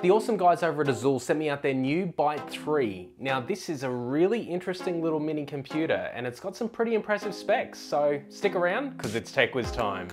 The awesome guys over at Azulle sent me out their new Byte 3. Now this is a really interesting little mini computer and it's got some pretty impressive specs, so stick around because it's TechWiz time.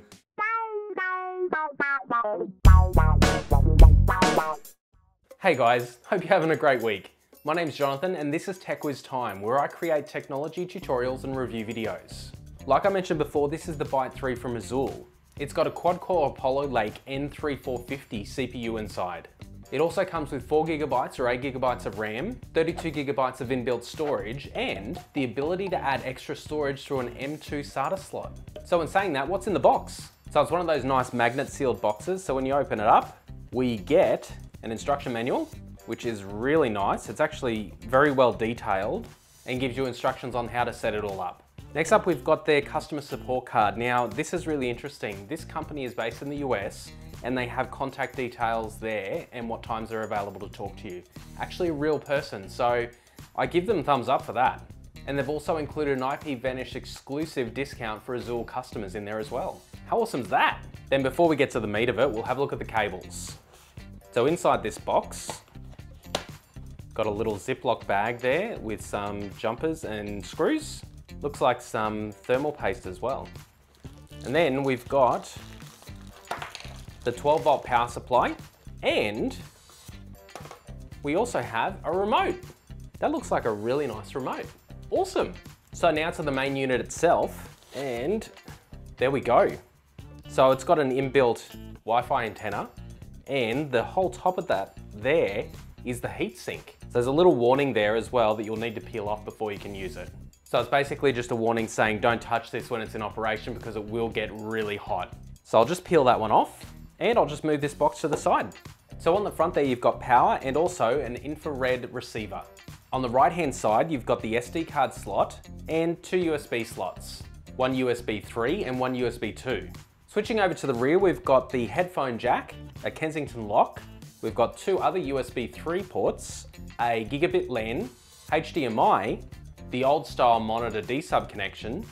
Hey guys, hope you're having a great week. My name's Jonathan and this is TechWiz Time, where I create technology tutorials and review videos. Like I mentioned before, this is the Byte 3 from Azulle. It's got a quad-core Apollo Lake N3450 CPU inside. It also comes with 4GB or 8GB of RAM, 32GB of inbuilt storage, and the ability to add extra storage through an M2 SATA slot. So in saying that, what's in the box? So it's one of those nice magnet sealed boxes, so when you open it up, we get an instruction manual, which is really nice. It's actually very well detailed and gives you instructions on how to set it all up. Next up, we've got their customer support card. Now, this is really interesting. This company is based in the US and they have contact details there and what times they're available to talk to you. Actually a real person, so I give them thumbs up for that. And they've also included an IP Vanish exclusive discount for Azulle customers in there as well. How awesome is that? Then before we get to the meat of it, we'll have a look at the cables. So inside this box, got a little Ziploc bag there with some jumpers and screws. Looks like some thermal paste as well. And then we've got the 12 volt power supply, and we also have a remote. That looks like a really nice remote. Awesome. So now to the main unit itself, and there we go. So it's got an inbuilt Wi-Fi antenna, and the whole top of that there is the heatsink. So there's a little warning there as well that you'll need to peel off before you can use it. So it's basically just a warning saying don't touch this when it's in operation because it will get really hot. So I'll just peel that one off and I'll just move this box to the side. So on the front there, you've got power and also an infrared receiver. On the right hand side, you've got the SD card slot and two USB slots, one USB 3 and one USB 2. Switching over to the rear, we've got the headphone jack, a Kensington lock, we've got two other USB 3 ports, a gigabit LAN, HDMI, the old style monitor D-sub connection,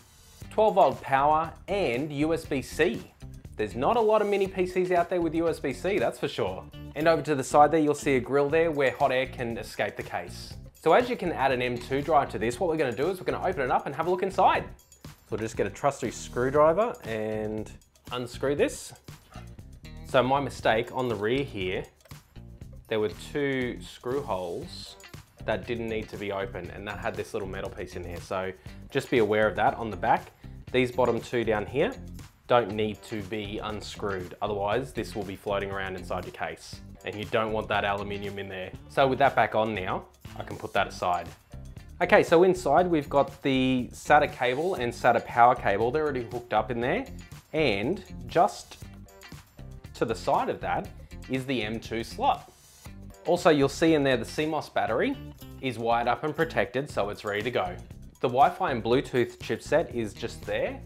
12 volt power and USB-C. There's not a lot of mini PCs out there with USB-C, that's for sure. And over to the side there, you'll see a grill there where hot air can escape the case. So as you can add an M2 drive to this, what we're gonna do is we're gonna open it up and have a look inside. So we'll just get a trusty screwdriver and unscrew this. So my mistake on the rear here, there were two screw holes that didn't need to be open and that had this little metal piece in here. So just be aware of that on the back. These bottom two down here, don't need to be unscrewed. Otherwise, this will be floating around inside your case and you don't want that aluminium in there. So with that back on now, I can put that aside. Okay, so inside we've got the SATA cable and SATA power cable. They're already hooked up in there. And just to the side of that is the M2 slot. Also, you'll see in there the CMOS battery is wired up and protected, so it's ready to go. The Wi-Fi and Bluetooth chipset is just there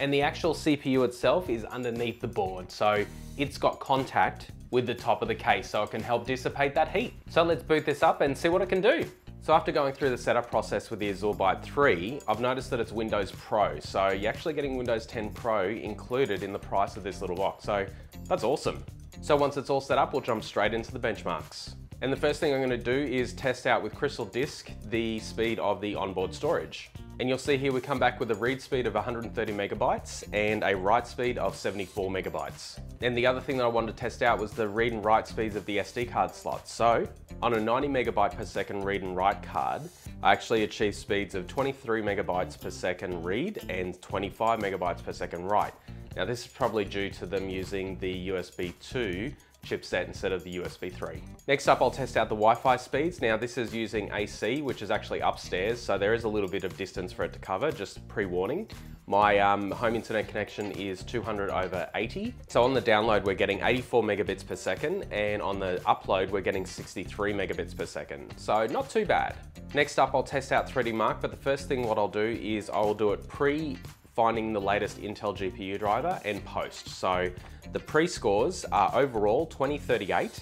and the actual CPU itself is underneath the board. So it's got contact with the top of the case so it can help dissipate that heat. So let's boot this up and see what it can do. So after going through the setup process with the Azulle Byte 3, I've noticed that it's Windows Pro. So you're actually getting Windows 10 Pro included in the price of this little box. So that's awesome. So once it's all set up, we'll jump straight into the benchmarks. And the first thing I'm gonna do is test out with Crystal Disk the speed of the onboard storage. And you'll see here we come back with a read speed of 130 megabytes and a write speed of 74 megabytes. And the other thing that I wanted to test out was the read and write speeds of the SD card slots. So on a 90 megabyte per second read and write card, I actually achieved speeds of 23 megabytes per second read and 25 megabytes per second write. Now this is probably due to them using the USB 2 chipset instead of the USB 3. Next up, I'll test out the Wi-Fi speeds. Now this is using AC, which is actually upstairs, so there is a little bit of distance for it to cover, just pre-warning. My um, home internet connection is 200 over 80. So on the download, we're getting 84 megabits per second, and on the upload, we're getting 63 megabits per second. So not too bad. Next up, I'll test out 3D Mark, but the first thing what I'll do is I'll do it pre finding the latest Intel GPU driver and post. So the pre-scores are overall 2038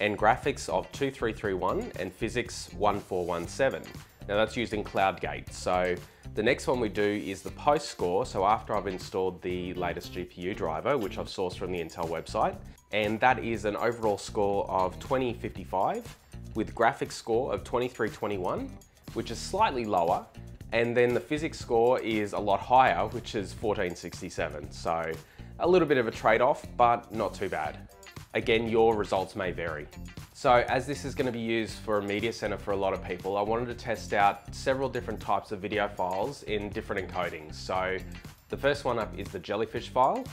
and graphics of 2331 and physics 1417. Now that's using CloudGate. So the next one we do is the post score. So after I've installed the latest GPU driver, which I've sourced from the Intel website, and that is an overall score of 2055 with graphics score of 2321, which is slightly lower, and then the physics score is a lot higher, which is 1467. So a little bit of a trade-off, but not too bad. Again, your results may vary. So as this is going to be used for a media center for a lot of people, I wanted to test out several different types of video files in different encodings. So the first one up is the jellyfish file,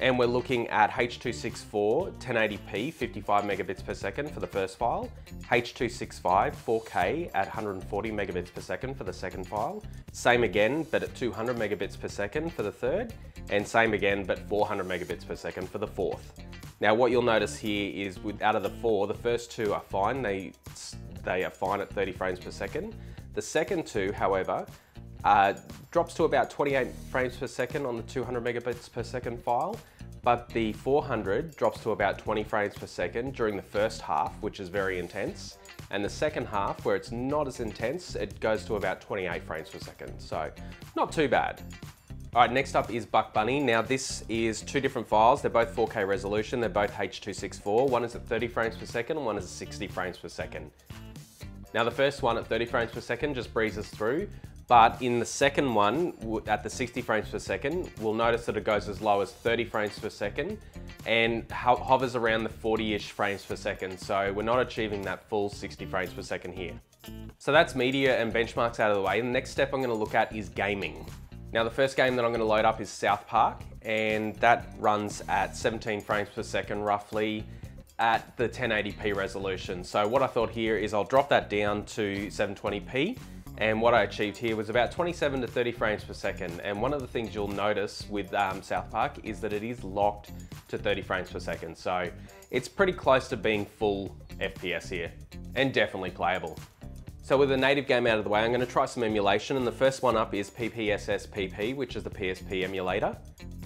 and we're looking at H.264 1080p 55 megabits per second for the first file, H.265 4K at 140 megabits per second for the second file, same again but at 200 megabits per second for the third, and same again but 400 megabits per second for the fourth. Now what you'll notice here is with out of the four, the first two are fine, they, they are fine at 30 frames per second. The second two, however, uh, drops to about 28 frames per second on the 200 megabits per second file, but the 400 drops to about 20 frames per second during the first half, which is very intense. And the second half, where it's not as intense, it goes to about 28 frames per second. So not too bad. All right, next up is Buck Bunny. Now this is two different files. They're both 4K resolution. They're both H.264. One is at 30 frames per second and one is at 60 frames per second. Now the first one at 30 frames per second just breezes through, but in the second one, at the 60 frames per second, we'll notice that it goes as low as 30 frames per second and hovers around the 40-ish frames per second. So we're not achieving that full 60 frames per second here. So that's media and benchmarks out of the way. The next step I'm gonna look at is gaming. Now the first game that I'm going to load up is South Park and that runs at 17 frames per second roughly at the 1080p resolution. So what I thought here is I'll drop that down to 720p and what I achieved here was about 27 to 30 frames per second. And one of the things you'll notice with um, South Park is that it is locked to 30 frames per second. So it's pretty close to being full FPS here and definitely playable. So with the native game out of the way, I'm going to try some emulation and the first one up is PPSSPP, which is the PSP emulator.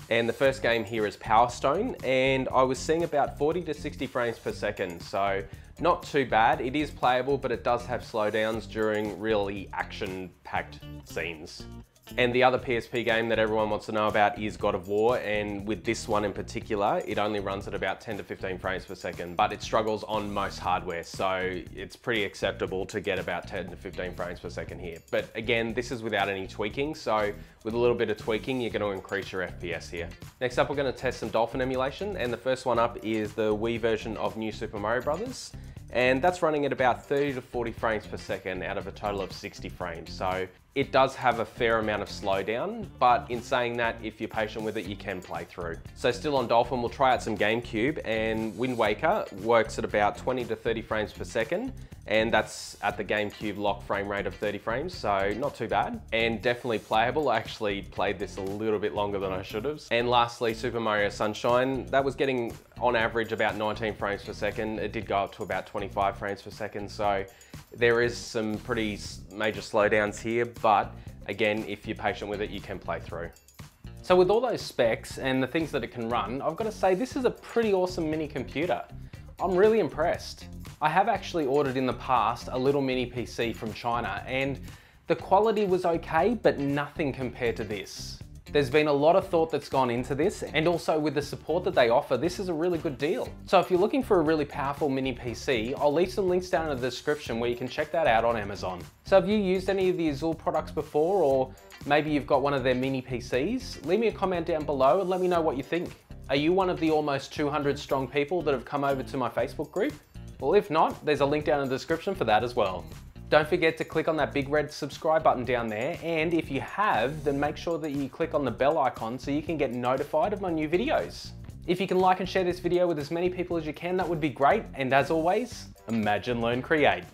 And the first game here is Power Stone and I was seeing about 40 to 60 frames per second. So not too bad. It is playable, but it does have slowdowns during really action-packed scenes. And the other PSP game that everyone wants to know about is God of War, and with this one in particular, it only runs at about 10 to 15 frames per second, but it struggles on most hardware, so it's pretty acceptable to get about 10 to 15 frames per second here. But again, this is without any tweaking, so with a little bit of tweaking, you're gonna increase your FPS here. Next up, we're gonna test some Dolphin emulation, and the first one up is the Wii version of New Super Mario Brothers and that's running at about 30 to 40 frames per second out of a total of 60 frames. So it does have a fair amount of slowdown, but in saying that, if you're patient with it, you can play through. So still on Dolphin, we'll try out some GameCube and Wind Waker works at about 20 to 30 frames per second and that's at the GameCube lock frame rate of 30 frames, so not too bad. And definitely playable, I actually played this a little bit longer than I should have. And lastly, Super Mario Sunshine, that was getting on average about 19 frames per second. It did go up to about 25 frames per second, so there is some pretty major slowdowns here, but again, if you're patient with it, you can play through. So with all those specs and the things that it can run, I've got to say this is a pretty awesome mini computer. I'm really impressed. I have actually ordered in the past a little mini PC from China and the quality was okay, but nothing compared to this. There's been a lot of thought that's gone into this and also with the support that they offer, this is a really good deal. So if you're looking for a really powerful mini PC, I'll leave some links down in the description where you can check that out on Amazon. So have you used any of the Azulle products before or maybe you've got one of their mini PCs? Leave me a comment down below and let me know what you think. Are you one of the almost 200 strong people that have come over to my Facebook group? Well, if not, there's a link down in the description for that as well. Don't forget to click on that big red subscribe button down there. And if you have, then make sure that you click on the bell icon so you can get notified of my new videos. If you can like and share this video with as many people as you can, that would be great. And as always, imagine, learn, create.